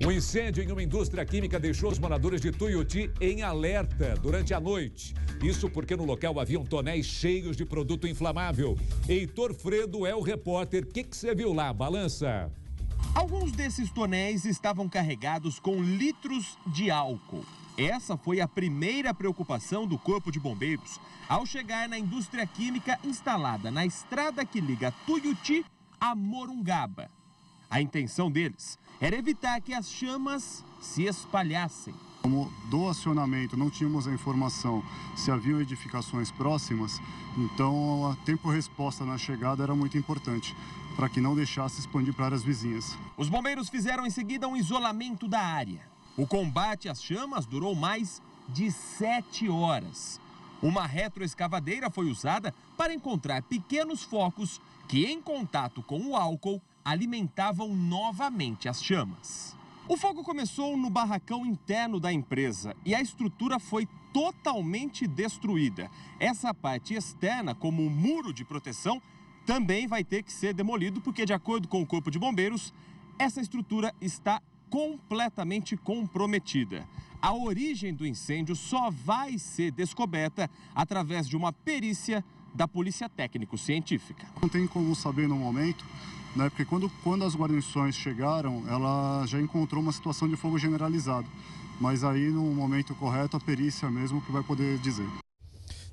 Um incêndio em uma indústria química deixou os moradores de Tuiuti em alerta durante a noite. Isso porque no local haviam tonéis cheios de produto inflamável. Heitor Fredo é o repórter. O que você viu lá, balança? Alguns desses tonéis estavam carregados com litros de álcool. Essa foi a primeira preocupação do Corpo de Bombeiros ao chegar na indústria química instalada na estrada que liga Tuiuti a Morungaba. A intenção deles era evitar que as chamas se espalhassem. Como do acionamento não tínhamos a informação se haviam edificações próximas, então o tempo-resposta na chegada era muito importante para que não deixasse expandir para áreas vizinhas. Os bombeiros fizeram em seguida um isolamento da área. O combate às chamas durou mais de sete horas. Uma retroescavadeira foi usada para encontrar pequenos focos que, em contato com o álcool, alimentavam novamente as chamas. O fogo começou no barracão interno da empresa e a estrutura foi totalmente destruída. Essa parte externa, como o muro de proteção, também vai ter que ser demolido, porque, de acordo com o Corpo de Bombeiros, essa estrutura está completamente comprometida. A origem do incêndio só vai ser descoberta através de uma perícia da Polícia Técnico-Científica. Não tem como saber no momento, né? Porque quando, quando as guarnições chegaram, ela já encontrou uma situação de fogo generalizado. Mas aí, no momento correto, a perícia mesmo que vai poder dizer.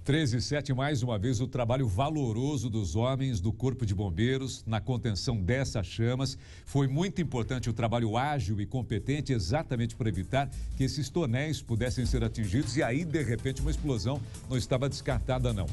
13 e 7, mais uma vez, o trabalho valoroso dos homens do Corpo de Bombeiros na contenção dessas chamas. Foi muito importante o trabalho ágil e competente, exatamente para evitar que esses tonéis pudessem ser atingidos e aí, de repente, uma explosão não estava descartada, não.